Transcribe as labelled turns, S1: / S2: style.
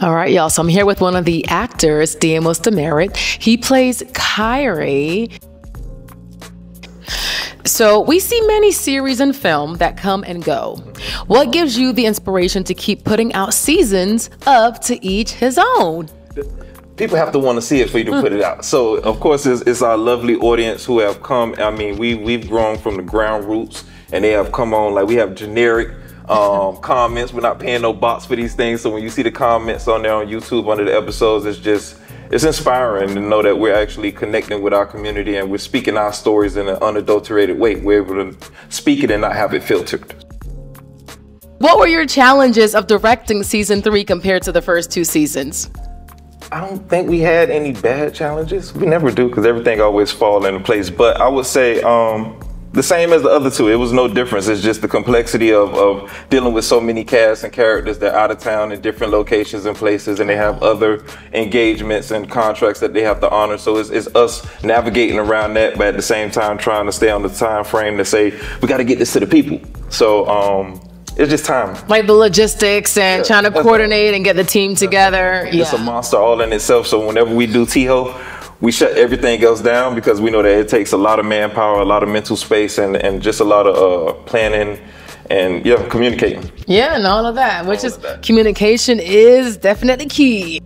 S1: All right, y'all. So I'm here with one of the actors, Diamos Demerritt. He plays Khairy. So we see many series and film that come and go. What gives you the inspiration to keep putting out seasons of To Each His Own?
S2: people have to want to see it for you to put it out. So of course it's, it's, our lovely audience who have come. I mean, we we've grown from the ground roots, and they have come on like we have generic um, comments. We're not paying no box for these things. So when you see the comments on there on YouTube under the episodes, it's just it's inspiring to know that we're actually connecting with our community and we're speaking our stories in an unadulterated way. We're able to speak it and not have it filtered.
S1: What were your challenges of directing season three compared to the first two seasons?
S2: I don't think we had any bad challenges. We never do because everything always fall into place. But I would say um, the same as the other two. It was no difference. It's just the complexity of, of dealing with so many casts and characters that are out of town in different locations and places, and they have other engagements and contracts that they have to honor. So it's, it's us navigating around that, but at the same time trying to stay on the time frame to say we got to get this to the people. So um, it's just time.
S1: Like the logistics and yeah, trying to coordinate and get the team together.
S2: It's yeah. a monster all in itself. So whenever we do Tiho, we shut everything else down because we know that it takes a lot of manpower, a lot of mental space, and, and just a lot of uh, planning and yeah, communicating.
S1: Yeah, and all of that, which all is that. communication is definitely key.